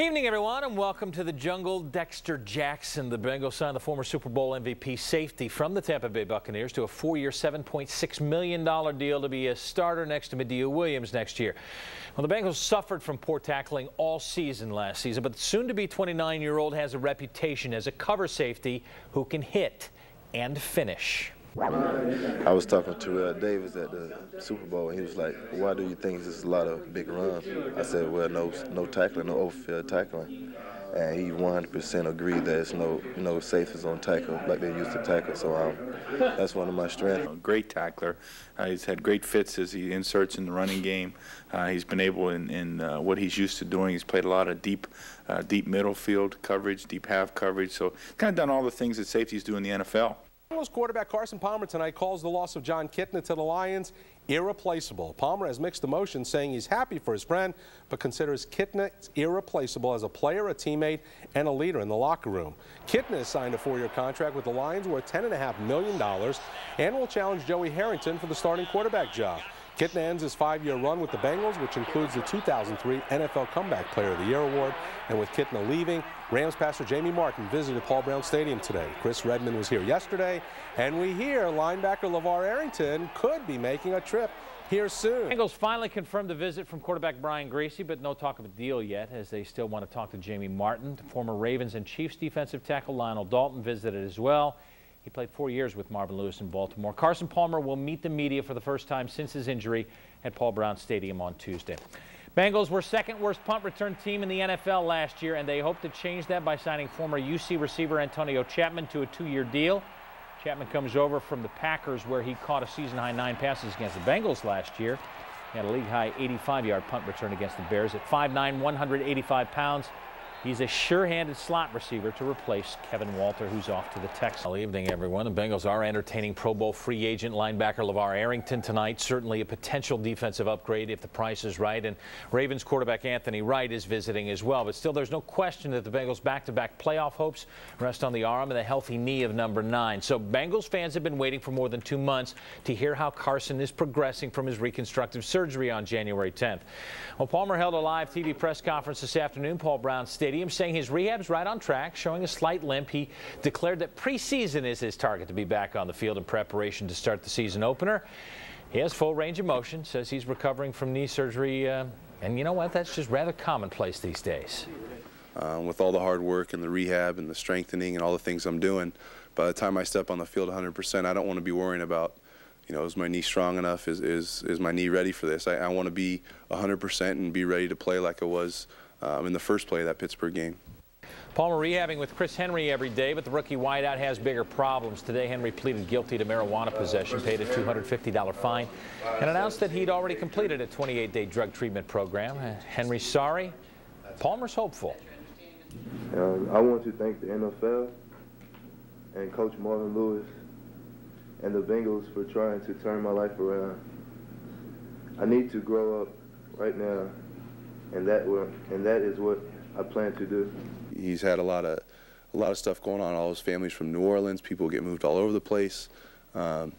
Evening, everyone, and welcome to the jungle. Dexter Jackson, the Bengals signed the former Super Bowl MVP safety from the Tampa Bay Buccaneers to a four-year, $7.6 million deal to be a starter next to Madieu Williams next year. Well, the Bengals suffered from poor tackling all season last season, but the soon-to-be 29-year-old has a reputation as a cover safety who can hit and finish. I was talking to uh, Davis at the Super Bowl, and he was like, "Why do you think there's a lot of big runs?" I said, "Well, no, no tackling, no overfield tackling." And he 100% agreed that it's no, no safeties on tackle like they used to tackle. So um, that's one of my strengths. Great tackler. Uh, he's had great fits as he inserts in the running game. Uh, he's been able in, in uh, what he's used to doing. He's played a lot of deep, uh, deep middle field coverage, deep half coverage. So kind of done all the things that safeties do in the NFL. Bengals quarterback Carson Palmer tonight calls the loss of Jon Kitna to the Lions irreplaceable. Palmer has mixed emotions, saying he's happy for his friend, but considers Kitna irreplaceable as a player, a teammate, and a leader in the locker room. Kitna signed a four-year contract with the Lions worth $10.5 million and will challenge Joey Harrington for the starting quarterback job. Kitna ends his five-year run with the Bengals, which includes the 2003 NFL Comeback Player of the Year award. And with Kitna leaving, Rams pastor Jamie Martin visited Paul Brown Stadium today. Chris Redman was here yesterday, and we hear linebacker LaVar Arrington could be making a trip here soon. Bengals finally confirmed the visit from quarterback Brian Griese, but no talk of a deal yet, as they still want to talk to Jamie Martin. Former Ravens and Chiefs defensive tackle Lional Dalton visited as well. He played four years with Marvin Lewis in Baltimore. Carson Palmer will meet the media for the first time since his injury at Paul Brown Stadium on Tuesday. Bengals were second worst punt return team in the NFL last year, and they hope to change that by signing former UC receiver Antonio Chatman to a two-year deal. Chatman comes over from the Packers, where he caught a season-high nine passes against the Bengals last year. He had a league-high 85-yard punt return against the Bears at 5'9", 185 pounds. He's a sure-handed slot receiver to replace Kevin Walter, who's off to the Texans. Good evening, everyone. The Bengals are entertaining Pro Bowl free agent linebacker LaVar Arrington tonight. Certainly a potential defensive upgrade if the price is right. And Ravens quarterback Anthony Wright is visiting as well. But still, there's no question that the Bengals' back-to-back -back playoff hopes rest on the arm and the healthy knee of number nine. So Bengals fans have been waiting for more than two months to hear how Carson is progressing from his reconstructive surgery on January 10th. Well, Palmer held a live TV press conference this afternoon. Paul Brown Stadium Stadium, saying his rehab's right on track, showing a slight limp. He declared that preseason is his target to be back on the field in preparation to start the season opener. He has full range of motion, says he's recovering from knee surgery, uh, and you know what? That's just rather commonplace these days. Um, with all the hard work and the rehab and the strengthening and all the things I'm doing, by the time I step on the field 100%, I don't want to be worrying about, you know, is my knee strong enough? Is, is, is my knee ready for this? I, I want to be 100% and be ready to play like I was um, in the first play of that Pittsburgh game. Palmer rehabbing with Chris Henry every day, but the rookie wideout has bigger problems. Today, Henry pleaded guilty to marijuana possession, paid a $250 fine, and announced that he'd already completed a 28-day drug treatment program. Uh, Henry's sorry. Palmer's hopeful. Uh, I want to thank the NFL and Coach Marvin Lewis and the Bengals for trying to turn my life around. I need to grow up right now and that will, and that is what I plan to do. He's had a lot of a lot of stuff going on. All his family's from New Orleans. People get moved all over the place. Um,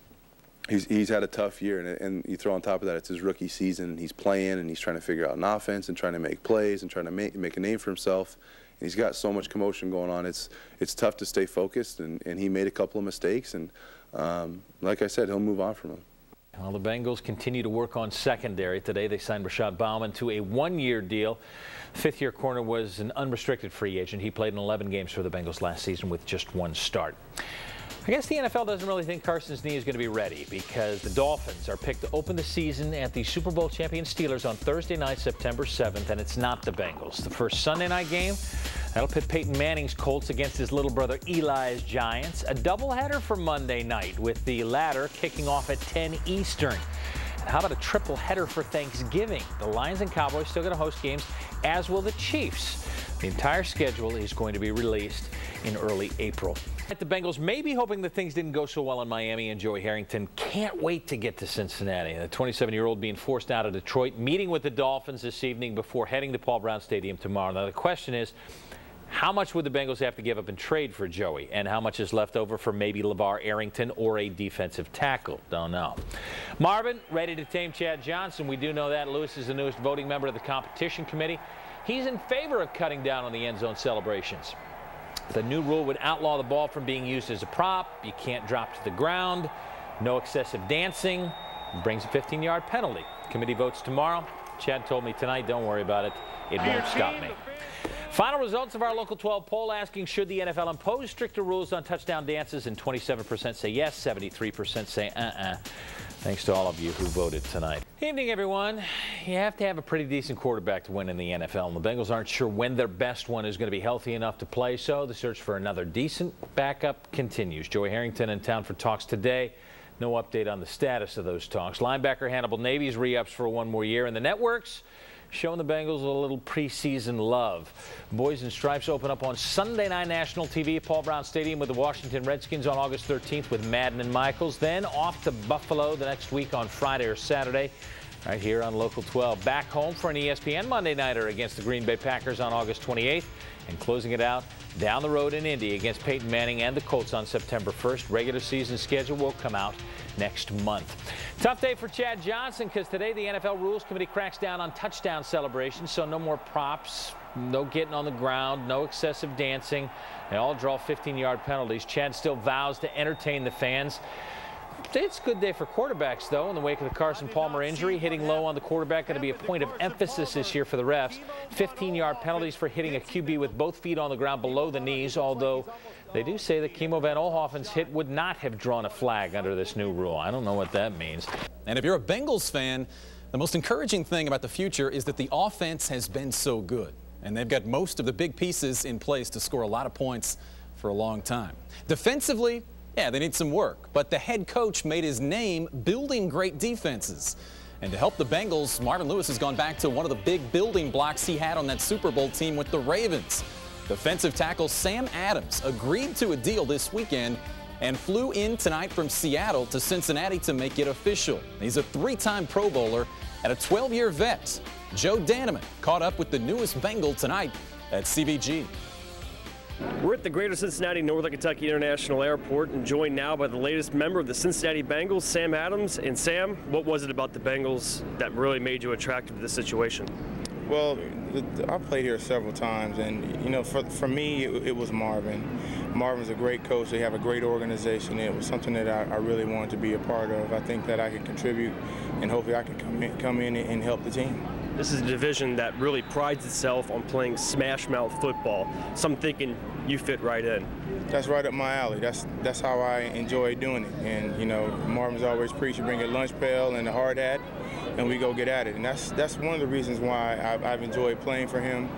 he's he's had a tough year, and, and you throw on top of that, it's his rookie season. He's playing, and he's trying to figure out an offense, and trying to make plays, and trying to make make a name for himself. And he's got so much commotion going on. It's it's tough to stay focused, and, and he made a couple of mistakes, and um, like I said, he'll move on from them. Well, the Bengals continue to work on secondary. Today they signed Rashad Bauman to a one-year deal. Fifth-year corner was an unrestricted free agent. He played in 11 games for the Bengals last season with just one start. I guess the NFL doesn't really think Carson's knee is going to be ready because the Dolphins are picked to open the season at the Super Bowl champion Steelers on Thursday night, September 7th, and it's not the Bengals. The first Sunday night game That'll pit Peyton Manning's Colts against his little brother Eli's Giants. A doubleheader for Monday night with the latter kicking off at 10 Eastern. How about a triple header for Thanksgiving? The Lions and Cowboys still going to host games, as will the Chiefs. The entire schedule is going to be released in early April. At the Bengals may be hoping that things didn't go so well in Miami and Joey Harrington can't wait to get to Cincinnati. The 27-year-old being forced out of Detroit, meeting with the Dolphins this evening before heading to Paul Brown Stadium tomorrow. Now the question is, how much would the Bengals have to give up in trade for Joey? And how much is left over for maybe LaVar Arrington or a defensive tackle? Don't know. Marvin, ready to tame Chad Johnson. We do know that. Lewis is the newest voting member of the competition committee. he's in favor of cutting down on the end zone celebrations. The new rule would outlaw the ball from being used as a prop. You can't drop to the ground. No excessive dancing. Brings a 15-yard penalty. Committee votes tomorrow. Chad told me tonight, don't worry about it. It won't stop me. Final results of our Local 12 poll asking should the NFL impose stricter rules on touchdown dances, and 27% say yes, 73% say uh-uh. Thanks to all of you who voted tonight. Evening, everyone. You have to have a pretty decent quarterback to win in the NFL, and the Bengals aren't sure when their best one is going to be healthy enough to play, so the search for another decent backup continues. Joey Harrington in town for talks today. No update on the status of those talks. Linebacker Hannibal Navies re-ups for one more year, and the networks showing the Bengals a little preseason love. Boys in Stripes open up on Sunday night national TV at Paul Brown Stadium with the Washington Redskins on August 13th with Madden and Michaels. Then off to Buffalo the next week on Friday or Saturday. Right here on Local 12. Back home for an ESPN Monday Nighter against the Green Bay Packers on August 28th. And closing it out down the road in Indy against Peyton Manning and the Colts on September 1st. Regular season schedule will come out next month. Tough day for Chad Johnson because today the NFL Rules Committee cracks down on touchdown celebrations, so no more props, no getting on the ground, no excessive dancing. They all draw 15-yard penalties. Chad still vows to entertain the fans. It's a good day for quarterbacks, though, in the wake of the Carson Palmer injury. Hitting low on the quarterback going to be a point of emphasis this year for the refs. 15-yard penalties for hitting a QB with both feet on the ground below the knees, although they do say that Kimo von Oelhoffen's hit would not have drawn a flag under this new rule. I don't know what that means. And if you're a Bengals fan, the most encouraging thing about the future is that the offense has been so good. And they've got most of the big pieces in place to score a lot of points for a long time. Defensively, yeah, they need some work, but the head coach made his name building great defenses. And to help the Bengals, Marvin Lewis has gone back to one of the big building blocks he had on that Super Bowl team with the Ravens. Defensive tackle Sam Adams agreed to a deal this weekend and flew in tonight from Seattle to Cincinnati to make it official. He's a three-time Pro Bowler and a 12-year vet. Joe Danneman caught up with the newest Bengal tonight at CVG. We're at the Greater Cincinnati Northern Kentucky International Airport and joined now by the latest member of the Cincinnati Bengals, Sam Adams. And Sam, what was it about the Bengals that really made you attracted to this situation? Well, I played here several times, and you know, for, for me, it, it, was Marvin. Marvin's a great coach. They have a great organization. It was something that I, I, really wanted to be a part of. I think that I can contribute, and hopefully, I can come in, come in and help the team. This is a division that really prides itself on playing smash mouth football. So I'm thinking you fit right in. That's right up my alley. That's that's how I enjoy doing it. And you know, Marvin's always preached you bring a lunch pail and a hard hat, and we go get at it. And that's that's one of the reasons why I've, I've enjoyed playing for him.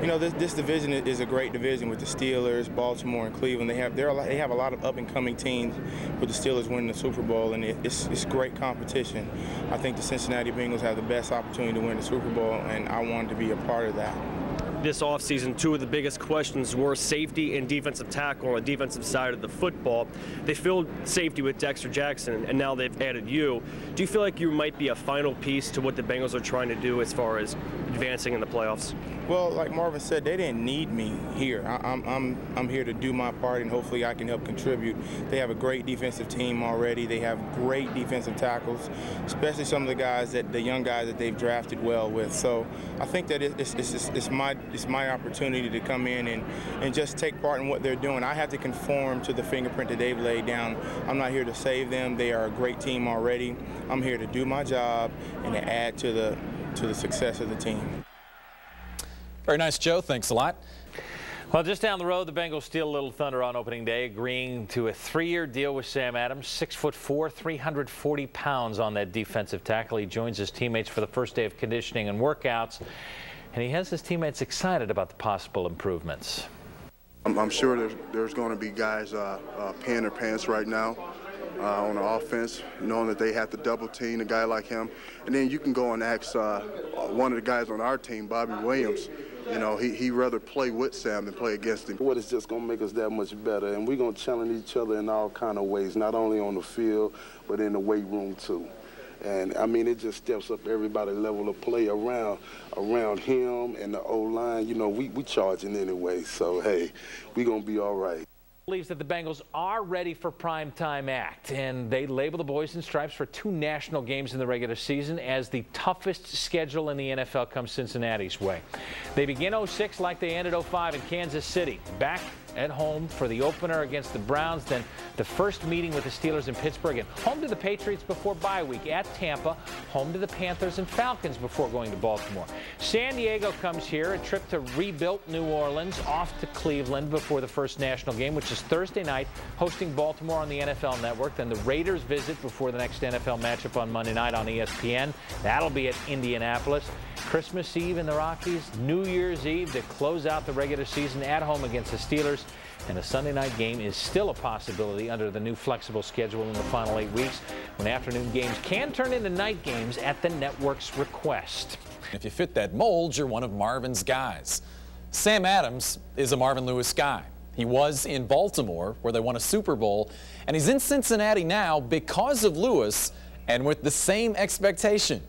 You know, this, this division is a great division with the Steelers, Baltimore, and Cleveland. They have lot, they have a lot of up and coming teams. With the Steelers winning the Super Bowl, and it, it's it's great competition. I think the Cincinnati Bengals have the best opportunity to win the Super Bowl, and I wanted to be a part of that this offseason, two of the biggest questions were safety and defensive tackle on the defensive side of the football. They filled safety with Dexter Jackson, and now they've added you. Do you feel like you might be a final piece to what the Bengals are trying to do as far as advancing in the playoffs? Well, like Marvin said, they didn't need me here. I, am I'm, I'm here to do my part, and hopefully I can help contribute. They have a great defensive team already. They have great defensive tackles, especially some of the guys that the young guys that they've drafted well with. So I think that it's, it's, it's my it's my opportunity to come in and, and just take part in what they're doing. I have to conform to the fingerprint that they've laid down. I'm not here to save them. They are a great team already. I'm here to do my job and to add to the to the success of the team. Very nice, Joe. Thanks a lot. Well, just down the road, the Bengals steal a little thunder on opening day, agreeing to a three-year deal with Sam Adams, six foot four, 340 pounds on that defensive tackle. He joins his teammates for the first day of conditioning and workouts and he has his teammates excited about the possible improvements. I'm, I'm sure there's, there's, going to be guys uh, uh, peeing their pants right now uh, on the offense, knowing that they have to double team a guy like him. And then you can go and ask uh, one of the guys on our team, Bobbie Williams, you know, he, he rather play with Sam than play against him. What is just going to make us that much better, and we're going to challenge each other in all kind of ways, not only on the field, but in the weight room too. And I mean, it just steps up everybody level of play around around him and the O line. You know, we we charging anyway, so hey, we gonna be all right. believes that the Bengals are ready for primetime act, and they label the boys in stripes for two national games in the regular season as the toughest schedule in the NFL comes Cincinnati's way. They begin 06 like they ended 05 in Kansas City. Back at home for the opener against the Browns, then the first meeting with the Steelers in Pittsburgh, and home to the Patriots before bye week at Tampa, home to the Panthers and Falcons before going to Baltimore. San Diego comes here, a trip to rebuilt New Orleans, off to Cleveland before the first national game, which is Thursday night, hosting Baltimore on the NFL Network. Then the Raiders visit before the next NFL matchup on Monday night on ESPN. That'll be at Indianapolis. Christmas Eve in the Rockies, New Year's Eve to close out the regular season at home against the Steelers. And a Sunday night game is still a possibility under the new flexible schedule in the final eight weeks when afternoon games can turn into night games at the network's request. If you fit that mold, you're one of Marvin's guys. Sam Adams is a Marvin Lewis guy. He was in Baltimore, where they won a Super Bowl, and he's in Cincinnati now because of Lewis and with the same expectation.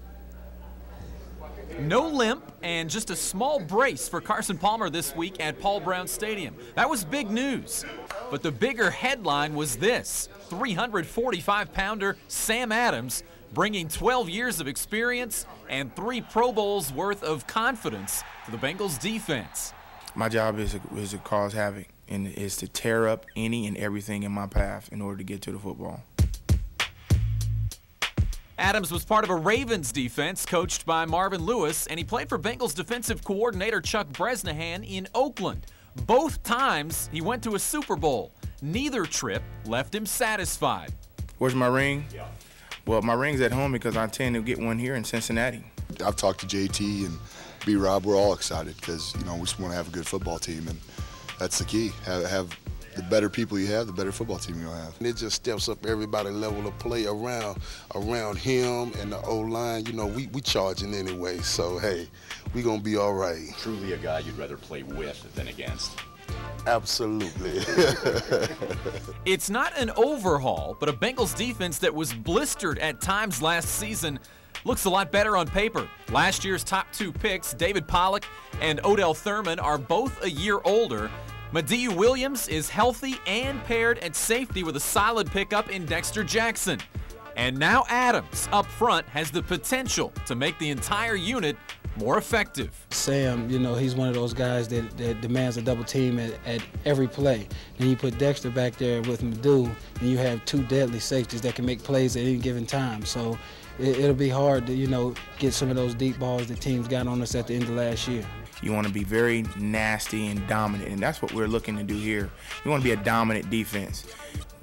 No limp and just a small brace for Carson Palmer this week at Paul Brown Stadium. That was big news. But the bigger headline was this 345 pounder Sam Adams bringing 12 years of experience and three Pro Bowls worth of confidence to the Bengals defense. My job is, is to cause havoc and is to tear up any and everything in my path in order to get to the football. Adams was part of a Ravens defense coached by Marvin Lewis, and he played for Bengals defensive coordinator Chuck Bresnahan in Oakland. Both times he went to a Super Bowl. Neither trip left him satisfied. Where's my ring? Yeah. Well, my ring's at home because I intend to get one here in Cincinnati. I've talked to JT and B Rob. We're all excited because you know we just want to have a good football team, and that's the key. Have, have the better people you have, the better football team you'll have. And it just steps up everybody level of play around around him and the O line. You know, we we charging anyway, so hey, we gonna be all right. Truly a guy you'd rather play with than against. Absolutely. it's not an overhaul, but a Bengals defense that was blistered at times last season looks a lot better on paper. Last year's top two picks, David Pollack and Odell Thurman, are both a year older. Madieu Williams is healthy and paired at safety with a solid pickup in Dexter Jackson. And now Adams up front has the potential to make the entire unit more effective. Sam, you know, he's one of those guys that, that demands a double team at, at every play. Then you put Dexter back there with Madieu, and you have two deadly safeties that can make plays at any given time. So it, it'll be hard to, you know, get some of those deep balls that teams got on us at the end of last year. You want to be very nasty and dominant, and that's what we're looking to do here. You want to be a dominant defense.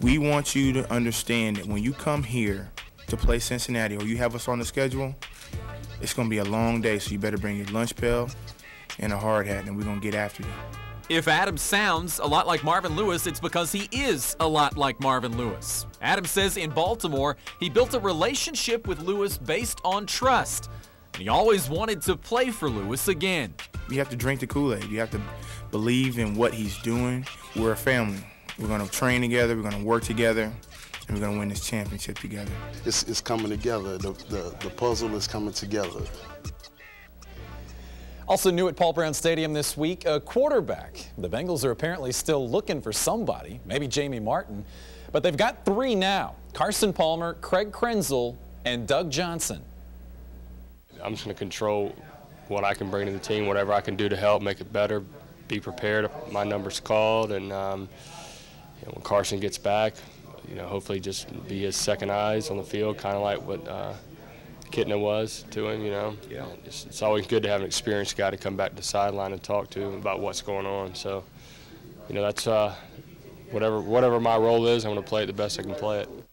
We want you to understand that when you come here to play Cincinnati or you have us on the schedule, it's going to be a long day, so you better bring your lunch pail and a hard hat, and we're going to get after you. If Adams sounds a lot like Marvin Lewis, it's because he is a lot like Marvin Lewis. Adams says in Baltimore, he built a relationship with Lewis based on trust. And he always wanted to play for Lewis again. You have to drink the Kool-Aid. You have to believe in what he's doing. We're a family. We're going to train together. We're going to work together. And we're going to win this championship together. It's, it's coming together. The, the, the puzzle is coming together. Also new at Paul Brown Stadium this week, a quarterback. The Bengals are apparently still looking for somebody, maybe Jamie Martin, but they've got three now. Carson Palmer, Craig Krenzel, and Doug Johnson. I'm just going to control what I can bring to the team, whatever I can do to help make it better, be prepared. My number's called, and um, you know, when Carson gets back, you know, hopefully just be his second eyes on the field, kind of like what uh, Kitna was to him. You know, yeah. It's, it's, always good to have an experienced guy to come back to the sideline and talk to him about what's going on. So, you know, that's uh, whatever whatever my role is. I'm going to play it the best I can play it.